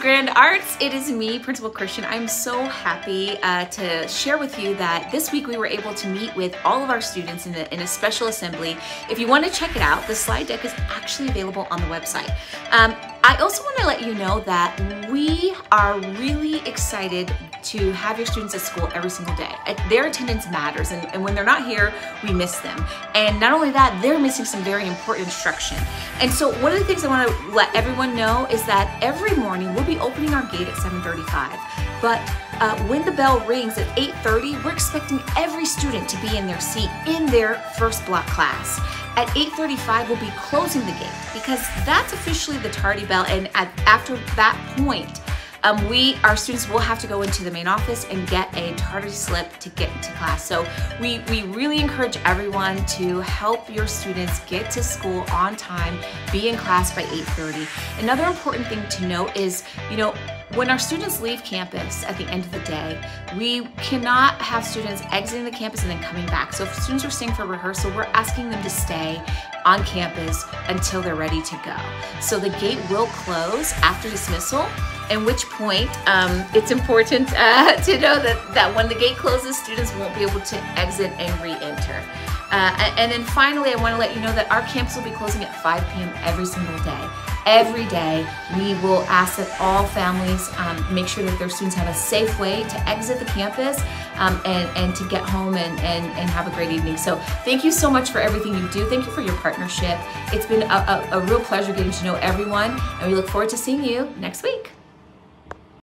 Grand Arts. It is me, Principal Christian. I'm so happy uh, to share with you that this week we were able to meet with all of our students in, the, in a special assembly. If you want to check it out, the slide deck is actually available on the website. Um, I also want to let you know that we are really excited to have your students at school every single day. Their attendance matters, and, and, when they're not here, we miss them. And not only that, they're missing some very important instruction. And so one of the things I want to let everyone know is that every morning we'll be opening our gate at 735. But uh, when the bell rings at 8.30, we're expecting every student to be in their seat in their first block class. At 8.35, we'll be closing the gate because that's officially the tardy bell. And at, after that point, um, we, our students will have to go into the main office and get a tardy slip to get into class. So we, we really encourage everyone to help your students get to school on time, be in class by 8.30. Another important thing to note is, you know, when our students leave campus at the end of the day, we cannot have students exiting the campus and then coming back. So if students are staying for rehearsal, we're asking them to stay on campus until they're ready to go. So the gate will close after dismissal, at which point um, it's important uh, to know that, that when the gate closes, students won't be able to exit and re-enter. Uh, and then finally, I want to let you know that our campus will be closing at 5 p.m. every single day. Every day, we will ask that all families um, make sure that their students have a safe way to exit the campus um, and, and to get home and, and, and have a great evening. So thank you so much for everything you do. Thank you for your partnership. It's been a, a, a real pleasure getting to know everyone, and we look forward to seeing you next week.